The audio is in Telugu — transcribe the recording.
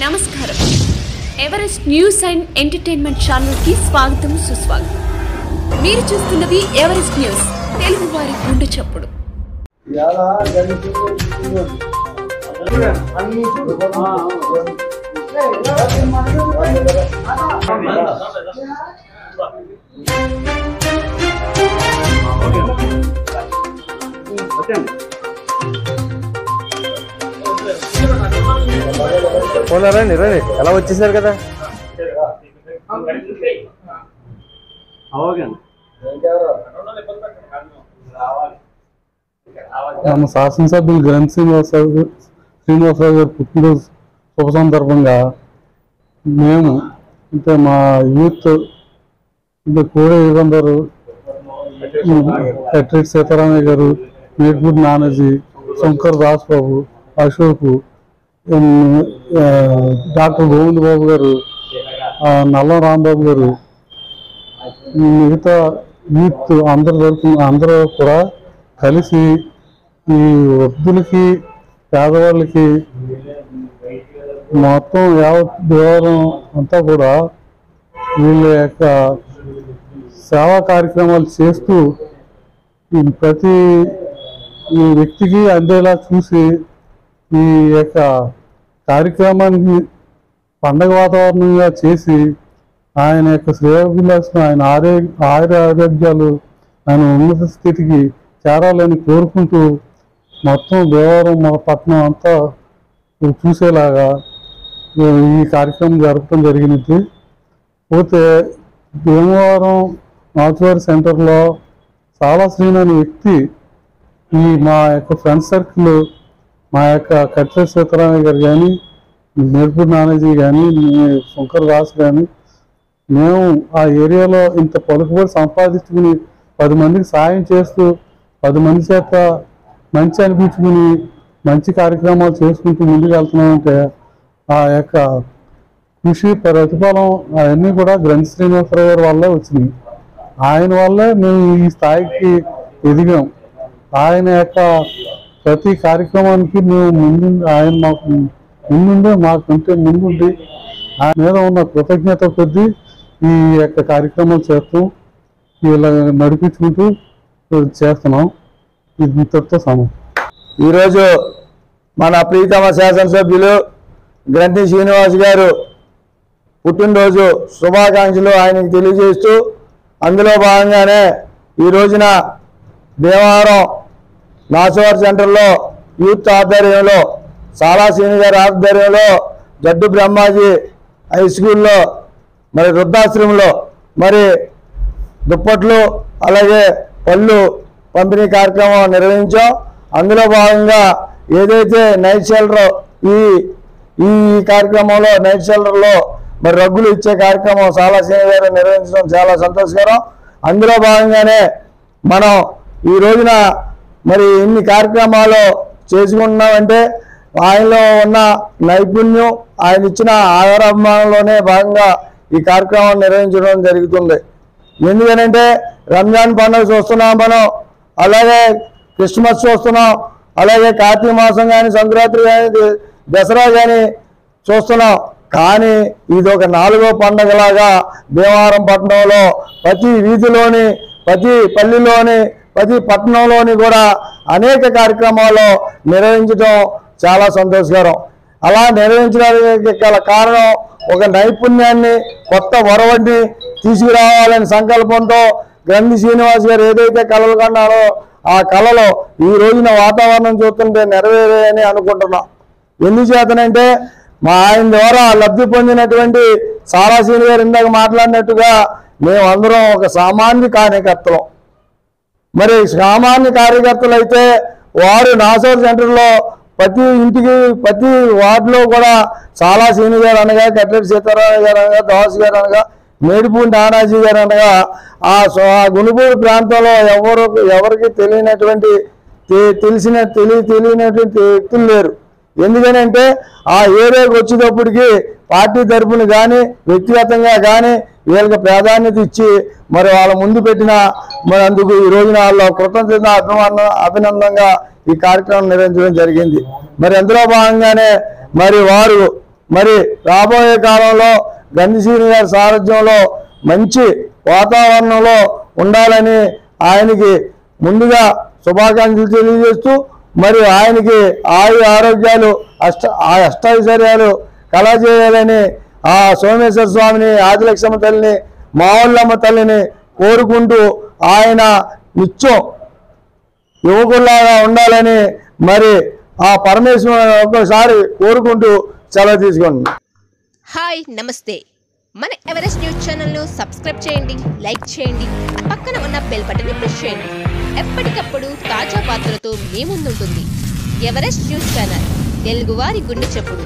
నమస్కారం. ఎవరెస్ట్ న్యూస్ అండ్ ఎంటర్టైన్మెంట్ ఛానల్కి స్వాగతం సుస్వాగతం. మీరు చూస్తున్నది ఎవరెస్ట్ న్యూస్ తెలుగు వారి గుండె చప్పుడు. ఎలా అన్ని పోనా రండి రండి. ఎలా వచ్చేసారు కదా? మన శాసనసభ్యులు గ్రంథ్ శ్రీనివాసరావు గారు- శ్రీనివాసరావు గారు పుట్టినరోజు శుభ సందర్భంగా మేము అంటే మా యూత్ అంటే కోడే యుగంధరు కట్రెట్ సీతారామయ్య గారు మేడ్పూడి నానాజీ శంకర్ దాస్ బాబు అశోక్ డాక్టర్ గోవింద్ బాబు గారు నల్ల రాంబాబు గారు మిగతా యూత్ అందరు తరపున అందరూ కూడా కలిసి ఈ వృద్ధులకి పేదవాళ్ళకి మొత్తం యావత్ దేవాలయం అంతా కూడా వీళ్ళ యొక్క సేవా కార్యక్రమాలు చేస్తూ ఈ ప్రతి ఈ వ్యక్తికి అందేలా చూసి ఈ యొక్క కార్యక్రమానికి పండగ వాతావరణంగా చేసి ఆయన యొక్క శ్రేయోభిలాషం ఆయన ఆరోగ్య ఆయుర ఆరోగ్యాలు ఆయన ఉన్నత స్థితికి చేరాలని కోరుకుంటూ మొత్తం దేవాలయం మా పట్టణం అంతా చూసేలాగా ఈ కార్యక్రమం జరపడం జరిగినది పోతే భీమవరం మాచువారి సెంటర్లో చాలా శ్రీని అనే వ్యక్తి ఈ మా యొక్క ఫ్రెండ్ సర్కిల్ మా యొక్క కట్ల సీతారామయ్య గారు కానీ నేర్పూర్ నానేజీ కానీ శంకర్ దాస్ కానీ మేము ఆ ఏరియాలో ఇంత పలుకుబడి సంపాదించుకుని పది మందికి సాయం చేస్తూ పది మంది చేత మంచి అనిపించుకుని మంచి కార్యక్రమాలు చేసుకుంటూ ముందుకు వెళ్తున్నామంటే ఆ యొక్క కృషి ప్రతిఫలం అవన్నీ కూడా గ్రంథ శ్రీనివాసరావు గారి వల్లే వచ్చినాయి. ఆయన వల్లే మేము ఈ స్థాయికి ఎదిగాం. ఆయన యొక్క ప్రతి కార్యక్రమానికి మేము ముందు ఆయన మాకు ముందుండే మాకంటే ముందుండి ఆయన మీద ఉన్న కృతజ్ఞత కొద్దీ ఈ యొక్క కార్యక్రమాలు చేస్తూ ఇలా నడిపించుకుంటూ చేస్తున్నాం. ఇంతటితో సమయం ఈరోజు మన ప్రీతమ శాసనసభ్యులు గ్రంథి శ్రీనివాస్ గారు పుట్టినరోజు శుభాకాంక్షలు ఆయనకి తెలియజేస్తూ అందులో భాగంగానే ఈ రోజున భీమవరం నాసోవర్ సెంటర్లో యూత్ ఆధ్వర్యంలో సాలా శ్రీని గారి ఆధ్వర్యంలో జడ్డు బ్రహ్మాజీ హై స్కూల్లో మరి వృద్ధాశ్రమంలో మరి దుప్పట్లు అలాగే పళ్ళు పంపిణీ కార్యక్రమం నిర్వహించాం. అందులో భాగంగా ఏదైతే నైట్ షెల్టర్ ఈ ఈ కార్యక్రమంలో నైట్ షెల్టర్లో మరి రగ్గులు ఇచ్చే కార్యక్రమం చాలా గారు నిర్వహించడం చాలా సంతోషకరం. అందులో భాగంగానే మనం ఈ రోజున మరి ఇన్ని కార్యక్రమాలు చేసుకుంటున్నామంటే ఆయనలో ఉన్న నైపుణ్యం ఆయన ఇచ్చిన ఆధారాభిమానంలోనే భాగంగా ఈ కార్యక్రమం నిర్వహించడం జరుగుతుంది. ఎందుకనంటే రంజాన్ పండుగ చూస్తున్నాం మనం అలాగే క్రిస్మస్ చూస్తున్నాం అలాగే కార్తీక మాసం కానీ సంక్రాంతి కానీ దసరా కానీ చూస్తున్నాం. కానీ ఇది ఒక నాలుగో పండగలాగా భీమవరం పట్టణంలో ప్రతి వీధిలోని ప్రతి పల్లెలోని ప్రతి పట్టణంలోని కూడా అనేక కార్యక్రమాలు నిర్వహించడం చాలా సంతోషకరం. అలా నిర్వహించడానికి గల కారణం ఒక నైపుణ్యాన్ని కొత్త వరవడిని తీసుకురావాలనే సంకల్పంతో గ్రంథి శ్రీనివాస్ గారు ఏదైతే కళలు కన్నారో ఆ కళలో ఈ రోజున వాతావరణం చూస్తుంటే నెరవేరాయని అనుకుంటున్నాం. ఎందుచేతనంటే మా ఆయన ద్వారా లబ్ధి పొందినటువంటి సారాసీని గారు ఇందాక మాట్లాడినట్టుగా మేమందరం ఒక సామాన్య కార్యకర్తలం. మరి సామాన్య కార్యకర్తలు అయితే వారు నాసోర్ సెంటర్లో ప్రతి ఇంటికి ప్రతి వార్డులో కూడా చాలా సీని గారు అనగా కట్టెటి సీతారామయ్య గారు అనగా దాస్ గారు అనగా మేడిపూడి నానాజీ గారు అనగా ఆ సో- ఆ ప్రాంతంలో ఎవరు ఎవరికి తెలియనటువంటి తె- తెలిసిన తెలియ తెలియనటువంటి వ్యక్తులు లేరు. ఎందుకనంటే ఆ ఏరియాకి వచ్చేటప్పటికి పార్టీ తరఫున కానీ వ్యక్తిగతంగా కానీ వీళ్ళకి ప్రాధాన్యత ఇచ్చి మరి వాళ్ళ ముందు పెట్టిన మరి అందుకు ఈ రోజున వాళ్ళ కృతజ్ఞత అభిమాన అభినందంగా ఈ కార్యక్రమం నిర్వహించడం జరిగింది. మరి అందులో భాగంగానే మరి వారు మరి రాబోయే కాలంలో గంధిశ్రీని గారి సారథ్యంలో మంచి వాతావరణంలో ఉండాలని ఆయనకి ముందుగా శుభాకాంక్షలు తెలియజేస్తూ మరి ఆయనకి ఆయు ఆరోగ్యాలు అష్ట ఆ కళా చేయాలని ఆ సోమేశ్వర స్వామిని ఆదిలక్ష్మ తల్లిని మావుళ్ళమ్మ తల్లిని కోరుకుంటూ ఆయన నిత్యం యువకుల్లాగా ఉండాలని మరి ఆ పరమేశ్వరుని ఒక్కసారి కోరుకుంటూ సెలవు తీసుకోండి హాయ్ నమస్తే. మన ఎవరెస్ట్ న్యూస్ ఛానల్ను సబ్స్క్రైబ్ చేయండి లైక్ చేయండి పక్కన ఉన్న బెల్ బటన్ని ప్రెస్ చేయండి. ఎప్పటికప్పుడు తాజా వార్తలతో మీ ముందుంటుంది ఎవరెస్ట్ న్యూస్ ఛానల్ తెలుగువారి గుండె చెప్పుడు